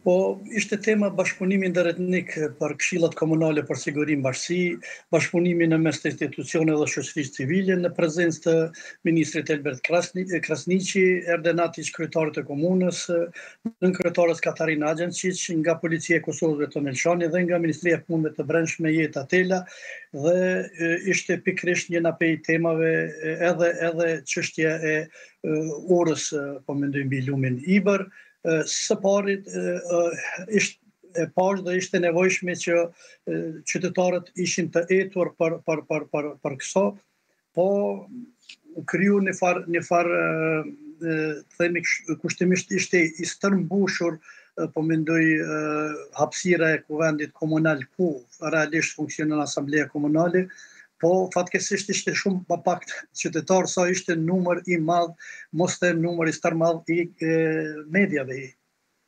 Po ishte tema bashkëpunimi ndëretnik për këshillat komunale për siguri në bashkësi, bashkëpunimi në mes të institucioneve dhe shoqërisë civile në prezencë të ministrit Elbert Krasniqi, Erden Atiq kryetarit të komunës, nënkryetares Katarina Agjançiq, nga Policia e Kosovës Veton Elshani dhe nga Ministria e Punëve të Brendshme Jeta Tela dhe ishte pikërisht njëna prej temave edhe edhe çështja e urës po mendoj mbi lumin Ibër, së pari e pashë dhe ishte nevojshme që qytetarët ishin të etur për, për, për, për, për këso, po u kriju një farë, një farë, themi kushtimisht ishte i stërmbushur po mendoj hapësira e kuvendit komunal ku realisht funksionon asambleja komunale Po, fatkesisht ishte shumë më pak qytetarë sa ishte numër i madh, mos them numër i stërmadh i mediave,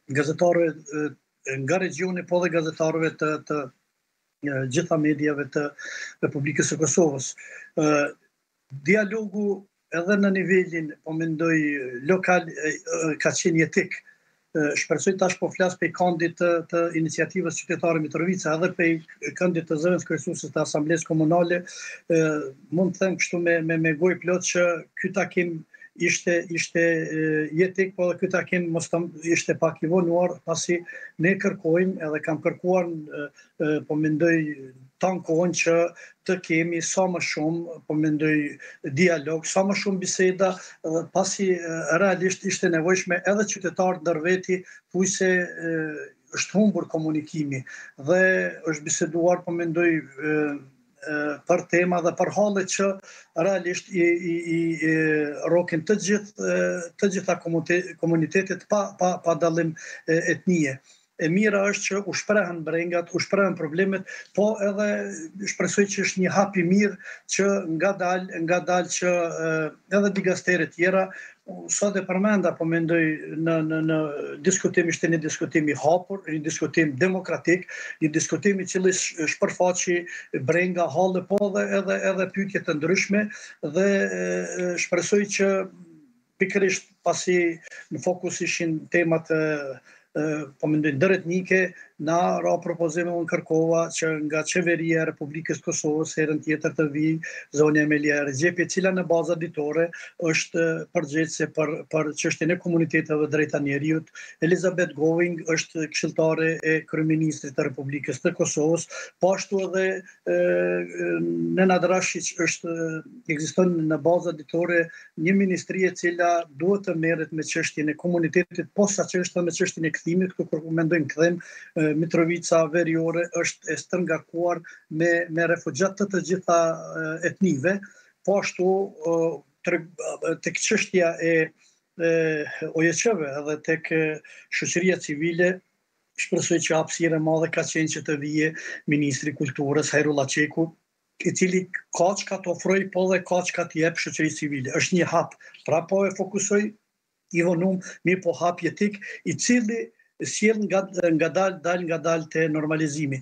i gazetarëve nga regjioni, po dhe gazetarëve të, të gjitha mediave të Republikës së Kosovës. Ë dialogu Edhe në nivelin, po mendoj, lokal, ka qenë jetik. Shpresoj tash po flas prej kandit të, të iniciativës qytetare Mitrovica, edhe prej kandit të zëvendëskryesuesit të asamblesë komunale, mund të them kështu me, me, me gojë plot që ky takim ishte ishte jetik, po edhe ky takim mos ishte pak i vonuar, pasi ne kërkojmë edhe kam kërkuar po mendoj tanë kohën që të kemi sa më shumë, po mendoj dialog, sa më shumë biseda, dhe pasi realisht ishte nevojshme edhe qytetarë ndër veti, po se është humbur komunikimi, dhe është biseduar, po mendoj për tema dhe për hallet që realisht i, i, i rrokin të gjithë të gjitha komunitetet pa, pa, pa dallim etnie. e mira është që u shprehën brengat, u shprehën problemet, po edhe shpresoj që është një hap i mirë që ngadal, ngadal që edhe dikasteret tjera, sot e përmenda po mendoj në, në, në diskutim, ishte një diskutim i hapur, një diskutim demokratik, një diskutim i cili shpërfaqi brenga halle, po edhe, edhe, edhe pytje të ndryshme dhe shpresoj që pikërisht pasi në fokus ishin temat e po mendoj ndëretnike, na ra propozime unë kërkova që nga qeveria e Republikës Kosovës herën tjetër të vijë zonja Emilija Rexhepi, e cila në baza ditore është përgjegjëse për për çështjen e komuniteteve dhe drejta njeriut. Elizabeth Gowing është këshilltare e kryeministrit të Republikës të Kosovës, po ashtu edhe Nenad Rashiq është ekziston në baza ditore një ministri e cila duhet të merret me çështjen e komunitetit po saç është edhe me çështjen e kthimit këtu kur mendojmë kthim Mitrovica veriore është e stërngakuar me me refugjat të të gjitha etnive po ashtu tek çështja e OJQ-ve edhe tek shoqëria civile Shpresoj që hapësirë e madhe ka qenë që të vijë ministri i Kulturës, Hajrulla Çeku, i cili ka çka të ofrojë, po dhe ka çka të jep shoqërisë civile. Është një hap, prapë e fokusoj i vonum, mirëpo hap jetik, i cili sjell nga dal, dalngadalë te normalizimi.